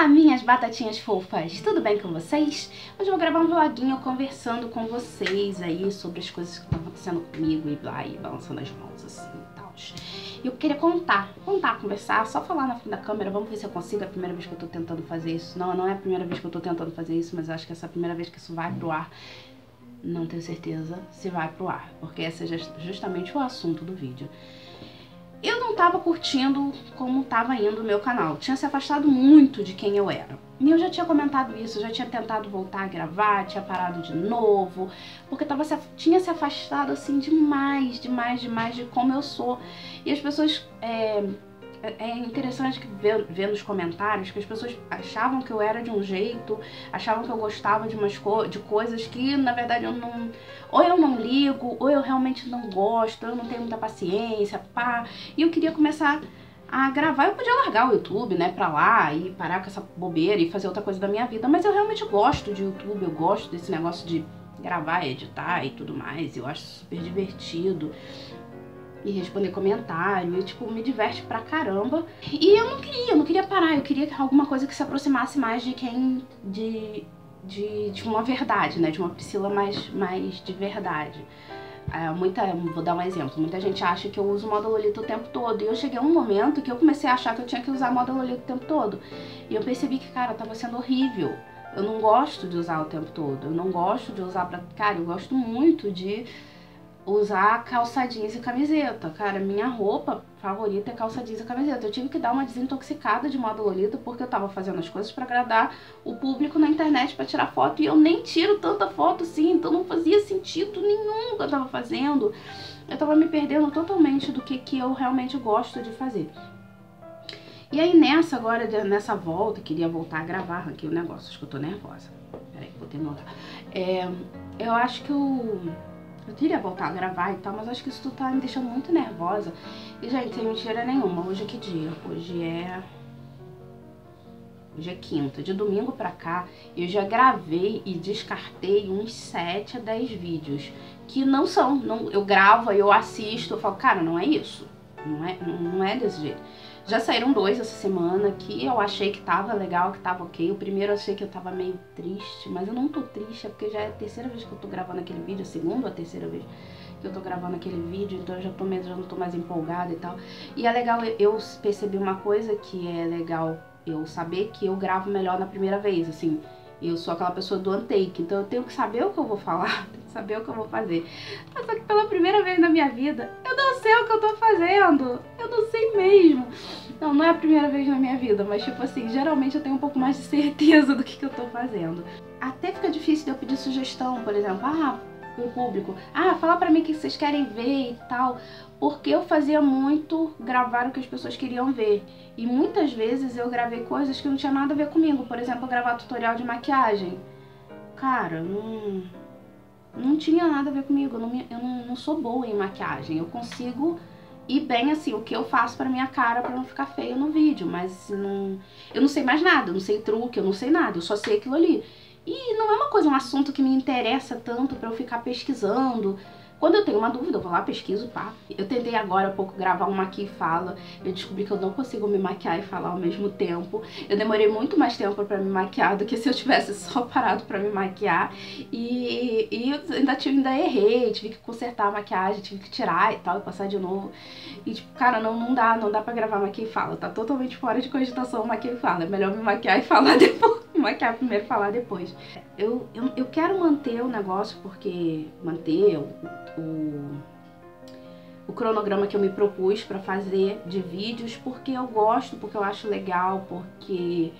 Olá, minhas batatinhas fofas! Tudo bem com vocês? Hoje eu vou gravar um vloguinho conversando com vocês aí sobre as coisas que estão acontecendo comigo e blá, e balançando as mãos assim e tal. E eu queria contar, contar, conversar, só falar na frente da câmera, vamos ver se eu consigo, é a primeira vez que eu tô tentando fazer isso. Não, não é a primeira vez que eu tô tentando fazer isso, mas acho que essa é a primeira vez que isso vai pro ar. Não tenho certeza se vai pro ar, porque esse é justamente o assunto do vídeo eu não estava curtindo como estava indo o meu canal. Tinha se afastado muito de quem eu era. E eu já tinha comentado isso, já tinha tentado voltar a gravar, tinha parado de novo, porque tava se, tinha se afastado assim demais, demais, demais de como eu sou. E as pessoas é, é, é interessante ver, ver nos comentários que as pessoas achavam que eu era de um jeito, achavam que eu gostava de umas co de coisas que na verdade eu não. Ou eu não ligo, ou eu realmente não gosto, eu não tenho muita paciência, pá. E eu queria começar a gravar. Eu podia largar o YouTube, né, pra lá e parar com essa bobeira e fazer outra coisa da minha vida, mas eu realmente gosto de YouTube, eu gosto desse negócio de gravar, editar e tudo mais. Eu acho super divertido e responder comentário, e tipo, me diverte pra caramba. E eu não queria, eu não queria parar, eu queria alguma coisa que se aproximasse mais de quem, de, de, de uma verdade, né, de uma Priscila mais, mais de verdade. É, muita, vou dar um exemplo, muita gente acha que eu uso moda Lolita o tempo todo, e eu cheguei a um momento que eu comecei a achar que eu tinha que usar moda Lolita o tempo todo. E eu percebi que, cara, tava sendo horrível. Eu não gosto de usar o tempo todo, eu não gosto de usar pra... Cara, eu gosto muito de usar calça jeans e camiseta. Cara, minha roupa favorita é calça jeans e camiseta. Eu tive que dar uma desintoxicada de modo Lolita porque eu tava fazendo as coisas para agradar o público na internet para tirar foto e eu nem tiro tanta foto assim, então não fazia sentido nenhum que eu tava fazendo. Eu tava me perdendo totalmente do que, que eu realmente gosto de fazer. E aí nessa agora, nessa volta, queria voltar a gravar aqui o negócio, acho que eu tô nervosa. Peraí, vou ter que voltar. É, eu acho que eu eu queria voltar a gravar e tal, mas acho que isso tudo tá me deixando muito nervosa. E, gente, sem mentira nenhuma, hoje é que dia? Hoje é... Hoje é quinta. De domingo pra cá, eu já gravei e descartei uns 7 a 10 vídeos. Que não são. Não, eu gravo, eu assisto, eu falo, cara, não é isso. Não é, não é desse jeito. Já saíram dois essa semana que eu achei que tava legal, que tava ok. O primeiro eu achei que eu tava meio triste, mas eu não tô triste, é porque já é a terceira vez que eu tô gravando aquele vídeo, a segunda ou a terceira vez que eu tô gravando aquele vídeo, então eu já tô, já não tô mais empolgada e tal. E é legal, eu percebi uma coisa que é legal eu saber que eu gravo melhor na primeira vez, assim. Eu sou aquela pessoa do take, então eu tenho que saber o que eu vou falar, tenho que saber o que eu vou fazer. Mas só que pela primeira vez na minha vida, eu não sei o que eu tô fazendo. Eu não sei mesmo. Não, não é a primeira vez na minha vida, mas tipo assim, geralmente eu tenho um pouco mais de certeza do que, que eu tô fazendo. Até fica difícil de eu pedir sugestão, por exemplo, ah, pro público, ah, fala pra mim o que vocês querem ver e tal porque eu fazia muito gravar o que as pessoas queriam ver. E muitas vezes eu gravei coisas que não tinha nada a ver comigo. Por exemplo, gravar tutorial de maquiagem. Cara, não, não tinha nada a ver comigo. Eu, não, eu não, não sou boa em maquiagem. Eu consigo ir bem assim, o que eu faço pra minha cara pra não ficar feio no vídeo. Mas não, eu não sei mais nada. Eu não sei truque, eu não sei nada. Eu só sei aquilo ali. E não é uma coisa, um assunto que me interessa tanto pra eu ficar pesquisando. Quando eu tenho uma dúvida, eu vou lá, pesquiso, pá. Eu tentei agora há pouco gravar uma aqui e fala. Eu descobri que eu não consigo me maquiar e falar ao mesmo tempo. Eu demorei muito mais tempo pra me maquiar do que se eu tivesse só parado pra me maquiar. E, e eu ainda, tive, ainda errei, tive que consertar a maquiagem, tive que tirar e tal, e passar de novo. E tipo, cara, não, não dá, não dá pra gravar maquiar e fala. Tá totalmente fora de cogitação maquiar e fala. É melhor me maquiar e falar depois. Maquiar primeiro falar depois. Eu, eu, eu quero manter o negócio porque manter o o, o cronograma que eu me propus para fazer de vídeos, porque eu gosto, porque eu acho legal, porque...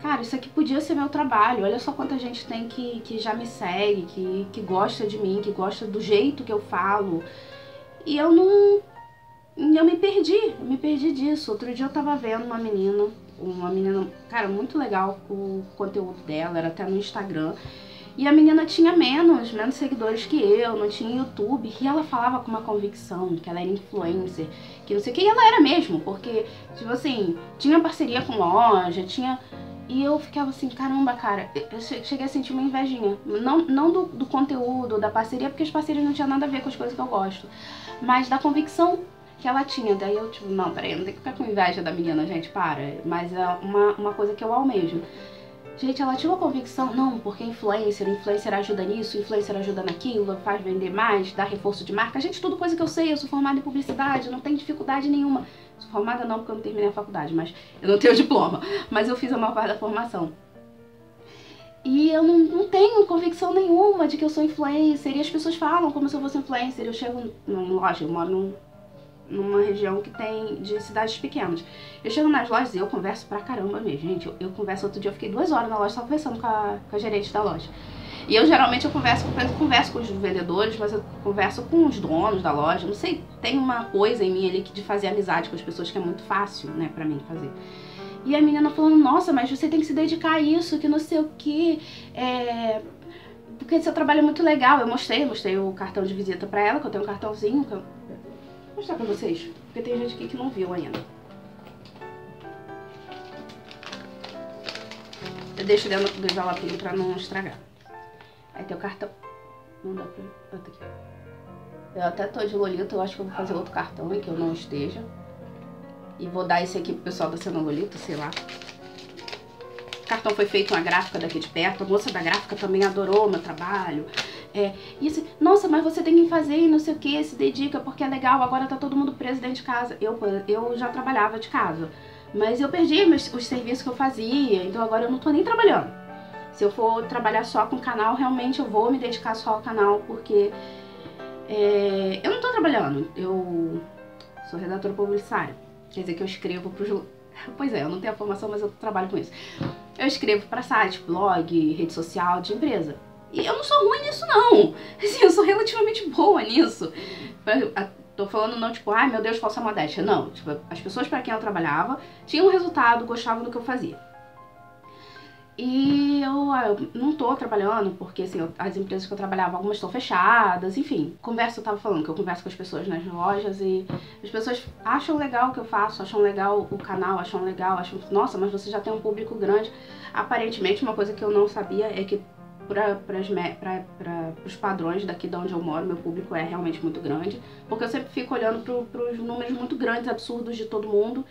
Cara, isso aqui podia ser meu trabalho. Olha só quanta gente tem que, que já me segue, que, que gosta de mim, que gosta do jeito que eu falo. E eu não... Eu me perdi, eu me perdi disso. Outro dia eu tava vendo uma menina, uma menina, cara, muito legal o conteúdo dela, era até no Instagram. E a menina tinha menos, menos seguidores que eu, não tinha YouTube. E ela falava com uma convicção que ela era influencer, que não sei o que. E ela era mesmo, porque, tipo assim, tinha parceria com loja, tinha... E eu ficava assim, caramba, cara, eu cheguei a sentir uma invejinha. Não, não do, do conteúdo, da parceria, porque as parcerias não tinham nada a ver com as coisas que eu gosto. Mas da convicção que ela tinha. Daí eu, tipo, não, peraí, não tem que ficar com inveja da menina, gente, para. Mas é uma, uma coisa que eu almejo. Gente, ela tinha uma convicção, não, porque influencer, influencer ajuda nisso, influencer ajuda naquilo, faz vender mais, dá reforço de marca. Gente, tudo coisa que eu sei, eu sou formada em publicidade, não tenho dificuldade nenhuma. Sou formada não, porque eu não terminei a faculdade, mas eu não tenho diploma. Mas eu fiz a maior parte da formação. E eu não, não, tenho convicção nenhuma de que eu sou influencer. E as pessoas falam como se eu fosse influencer. Eu chego, não, lógico, eu moro num, numa região que tem de cidades pequenas. Eu chego nas lojas e eu converso pra caramba mesmo, gente. Eu, eu converso outro dia, eu fiquei duas horas na loja só conversando com a, com a gerente da loja. E eu geralmente eu converso, eu converso com os vendedores, mas eu converso com os donos da loja. Não sei, tem uma coisa em mim ali de fazer amizade com as pessoas que é muito fácil, né, pra mim fazer. E a menina falando, nossa, mas você tem que se dedicar a isso, que não sei o que. É... Porque seu trabalho é muito legal. Eu mostrei, mostrei o cartão de visita pra ela, que eu tenho um cartãozinho. Que eu... Mostrar pra vocês, porque tem gente aqui que não viu ainda. Eu deixo dentro do envelopinho pra não estragar. Aí tem o cartão. Não dá pra... Bota aqui. Eu até tô de lolita, eu acho que eu vou fazer outro cartão em que eu não esteja. E vou dar esse aqui pro pessoal da Cenololito, sei lá. O cartão foi feito uma gráfica daqui de perto. A moça da gráfica também adorou o meu trabalho. É, e assim, nossa, mas você tem que fazer e não sei o que, se dedica porque é legal, agora tá todo mundo preso dentro de casa. Eu, eu já trabalhava de casa, mas eu perdi meus, os serviços que eu fazia, então agora eu não tô nem trabalhando. Se eu for trabalhar só com o canal, realmente eu vou me dedicar só ao canal, porque é, eu não tô trabalhando, eu sou redatora publicitária. Quer dizer que eu escrevo pros... Pois é, eu não tenho a formação, mas eu trabalho com isso. Eu escrevo para site, blog, rede social de empresa. E eu não sou ruim nisso, não. Assim, eu sou relativamente boa nisso. Tô falando não, tipo, ai meu Deus, falsa modéstia. Não, tipo, as pessoas para quem eu trabalhava tinham um resultado, gostavam do que eu fazia. E eu, ah, eu não tô trabalhando, porque assim, as empresas que eu trabalhava, algumas estão fechadas, enfim. Conversa, eu tava falando que eu converso com as pessoas nas lojas e as pessoas acham legal o que eu faço, acham legal o canal, acham legal, acham, nossa, mas você já tem um público grande. Aparentemente, uma coisa que eu não sabia é que para os padrões daqui de onde eu moro, meu público é realmente muito grande, porque eu sempre fico olhando para os números muito grandes, absurdos de todo mundo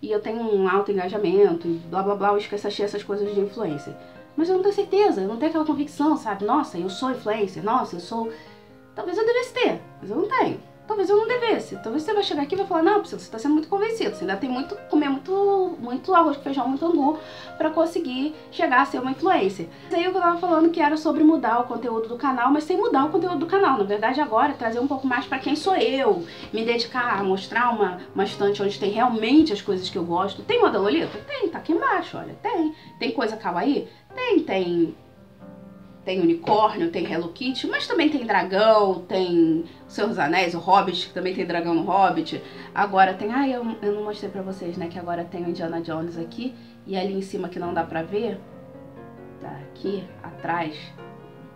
e eu tenho um alto engajamento e blá blá blá, eu esqueço essas coisas de influencer. Mas eu não tenho certeza, eu não tenho aquela convicção, sabe? Nossa, eu sou influencer, nossa, eu sou. Talvez eu devesse ter, mas eu não tenho talvez eu não devesse. Talvez você vai chegar aqui e vai falar, não, você está sendo muito convencido, você ainda tem muito, comer muito, muito arroz feijão, muito angu para conseguir chegar a ser uma influencer. Mas aí eu tava falando que era sobre mudar o conteúdo do canal, mas sem mudar o conteúdo do canal. Na verdade, agora, trazer um pouco mais para quem sou eu, me dedicar a mostrar uma, uma estante onde tem realmente as coisas que eu gosto. Tem moda Lolita? Tem, tá aqui embaixo, olha, tem. Tem coisa kawaii? Tem, tem tem unicórnio, tem Hello Kitty, mas também tem dragão, tem o Senhor dos Anéis, o Hobbit, que também tem dragão no Hobbit. Agora tem, ah, eu, eu não mostrei pra vocês, né, que agora tem o Indiana Jones aqui, e ali em cima que não dá pra ver, tá aqui atrás,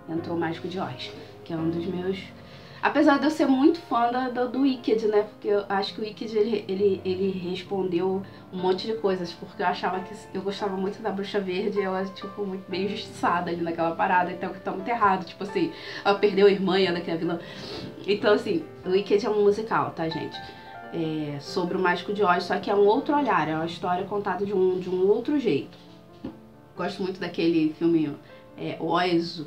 entrou o Mágico de Oz, que é um dos meus Apesar de eu ser muito fã do, do Wicked, né? Porque eu acho que o Wicked, ele, ele, ele respondeu um monte de coisas. Porque eu achava que... Eu gostava muito da Bruxa Verde. Ela, tipo, muito bem injustiçada ali naquela parada. Então, que tá muito errado. Tipo assim, ela perdeu a irmã e ela que é vilã. Então, assim, o Wicked é um musical, tá, gente? É, sobre o Mágico de Oz. Só que é um outro olhar. É uma história contada de um, de um outro jeito. Gosto muito daquele filme é, Oz,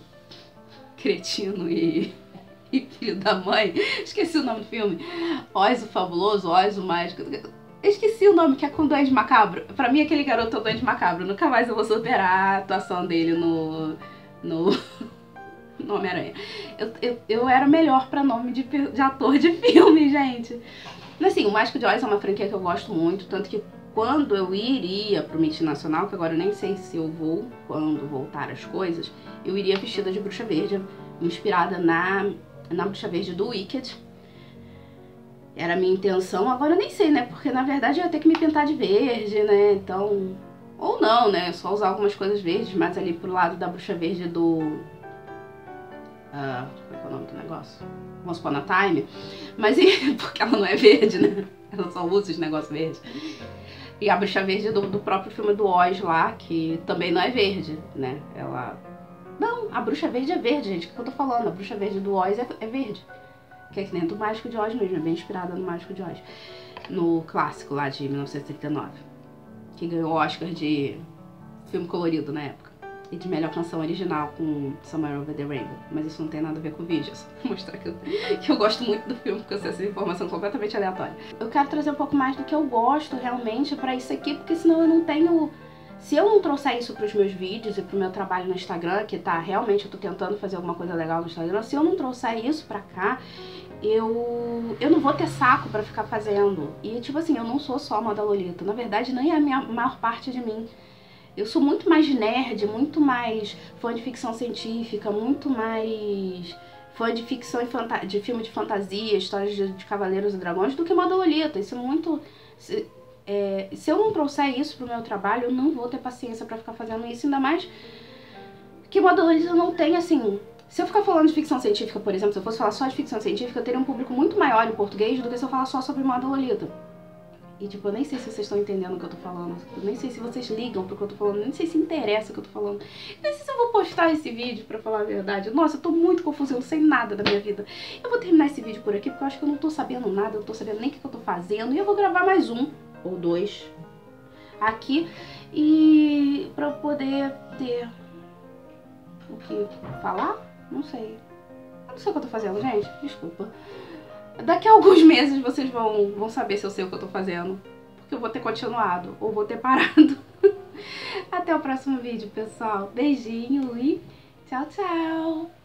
Cretino e filho da mãe. Esqueci o nome do filme. Oz o Fabuloso, Oz o Mágico. esqueci o nome, que é com o Macabro. Pra mim, aquele garoto é o Duende Macabro. Nunca mais eu vou superar a atuação dele no... no... no Homem-Aranha. Eu, eu, eu era melhor pra nome de, de ator de filme, gente. Mas assim, o Mágico de Oz é uma franquia que eu gosto muito, tanto que quando eu iria pro Nacional, que agora eu nem sei se eu vou, quando voltar as coisas, eu iria vestida de bruxa verde, inspirada na na Bruxa Verde do Wicked. Era a minha intenção, agora eu nem sei, né? Porque na verdade eu ia ter que me pintar de verde, né? Então. Ou não, né? Só usar algumas coisas verdes, mas ali pro lado da Bruxa Verde do. Uh, como é que é o nome do negócio? Once Upon a Time. Mas e, porque ela não é verde, né? Ela só usa os negócios verdes. E a Bruxa Verde do, do próprio filme do Oz lá, que também não é verde, né? Ela não, a bruxa verde é verde, gente. O que eu tô falando? A bruxa verde do Oz é, é verde. que é que nem do Mágico de Oz mesmo, é bem inspirada no Mágico de Oz. No clássico lá de 1939, que ganhou o Oscar de filme colorido na época. E de melhor canção original com Somewhere Over the Rainbow. Mas isso não tem nada a ver com o vídeo, é só mostrar que eu, que eu gosto muito do filme, porque eu sei essa informação completamente aleatória. Eu quero trazer um pouco mais do que eu gosto realmente pra isso aqui, porque senão eu não tenho se eu não trouxer isso para os meus vídeos e para o meu trabalho no Instagram, que tá realmente eu tô tentando fazer alguma coisa legal no Instagram, se eu não trouxer isso pra cá, eu, eu não vou ter saco para ficar fazendo. E tipo assim, eu não sou só moda lolita, na verdade nem é a minha maior parte de mim. Eu sou muito mais nerd, muito mais fã de ficção científica, muito mais fã de ficção e de filme de fantasia, histórias de, de Cavaleiros e Dragões, do que moda lolita. Isso é muito... é, se eu não trouxer isso pro meu trabalho, eu não vou ter paciência para ficar fazendo isso, ainda mais que moda lolita não tem, assim... Se eu ficar falando de ficção científica, por exemplo, se eu fosse falar só de ficção científica, eu teria um público muito maior em português do que se eu falar só sobre moda lolita. E tipo, eu nem sei se vocês estão entendendo o que eu tô falando. Eu nem sei se vocês ligam pro que eu tô falando. Nem sei se interessa o que eu tô falando. Nem sei se eu vou postar esse vídeo, pra falar a verdade. Nossa, eu tô muito confusa, eu não sei nada da minha vida. Eu vou terminar esse vídeo por aqui, porque eu acho que eu não tô sabendo nada. Eu não tô sabendo nem o que eu tô fazendo. E eu vou gravar mais um, ou dois, aqui. E pra eu poder ter o que falar? Não sei. Não sei o que eu tô fazendo, gente. Desculpa. Daqui a alguns meses vocês vão, vão saber se eu sei o que eu tô fazendo. Porque eu vou ter continuado ou vou ter parado. Até o próximo vídeo, pessoal. Beijinho e tchau, tchau!